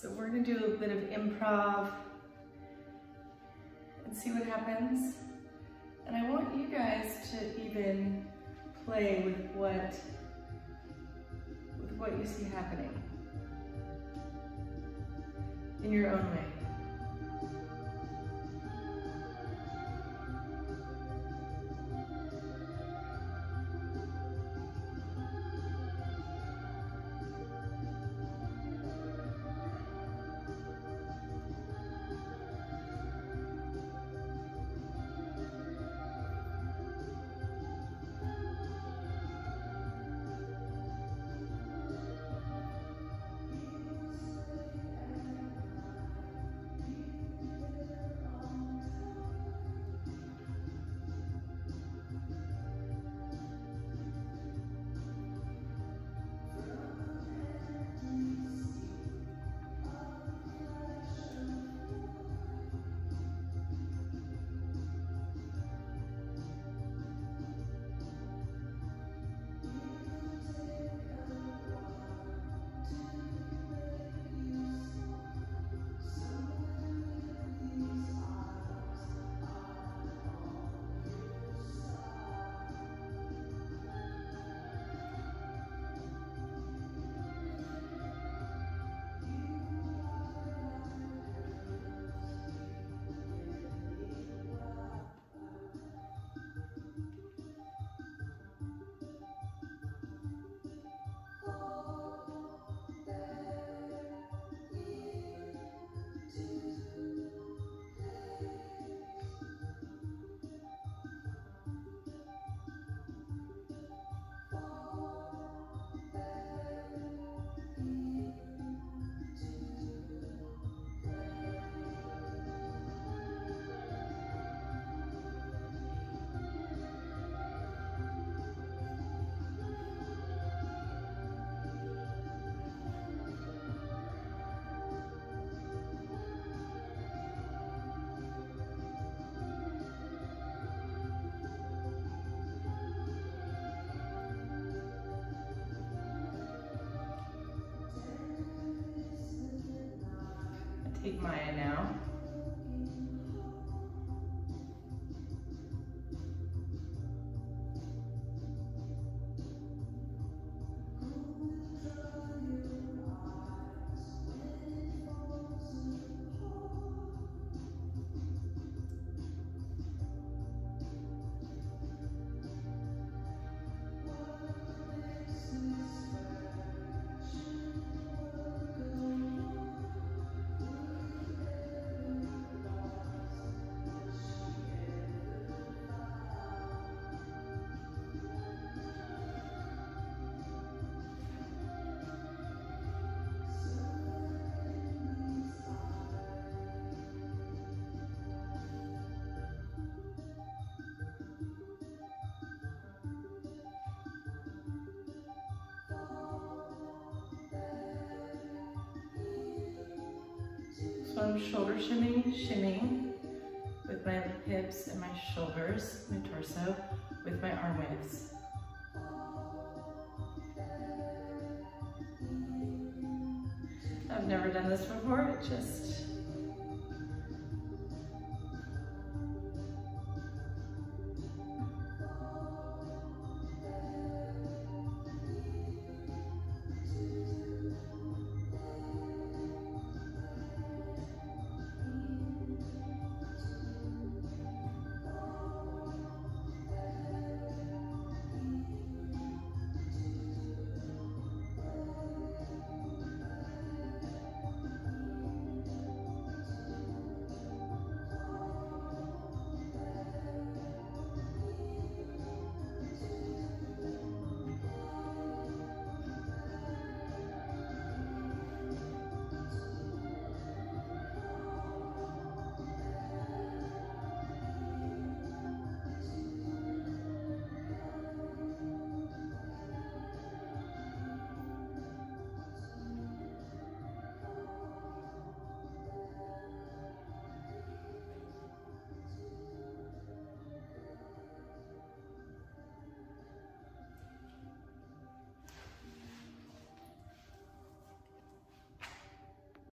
So we're gonna do a bit of improv and see what happens. And I want you guys to even play with what, with what you see happening in your own way. Take Maya now. Shoulder shimming, shimming with my hips and my shoulders, my torso, with my arm waves. I've never done this before, it just